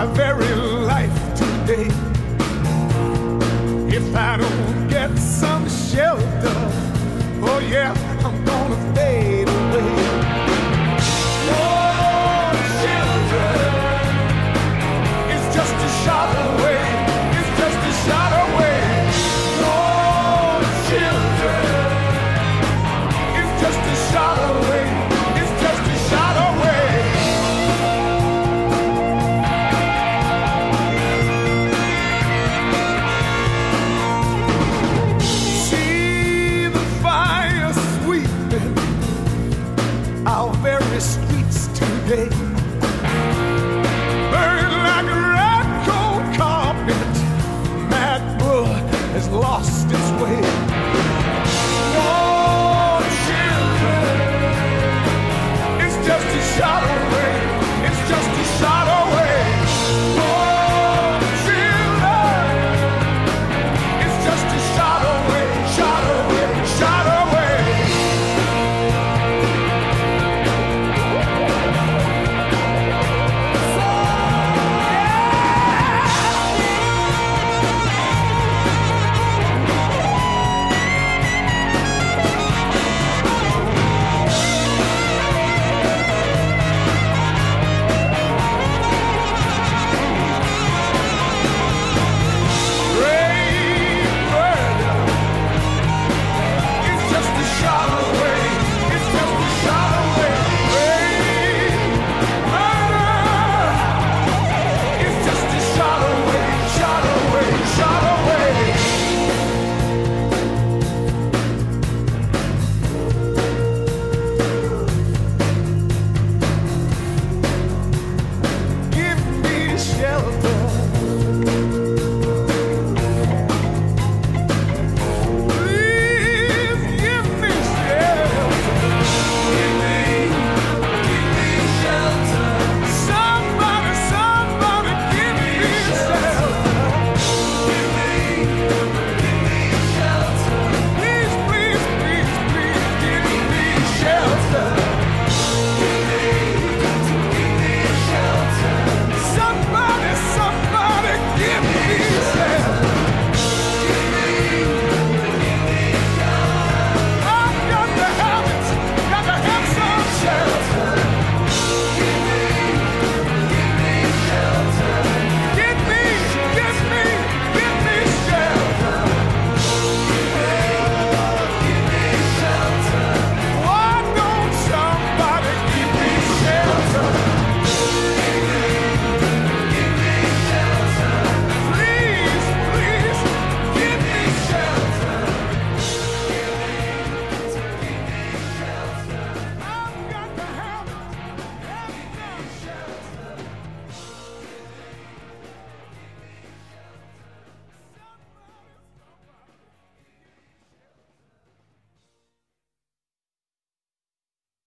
my very life today. If I don't get some shelter, oh yeah, I'm gonna fail. Baby.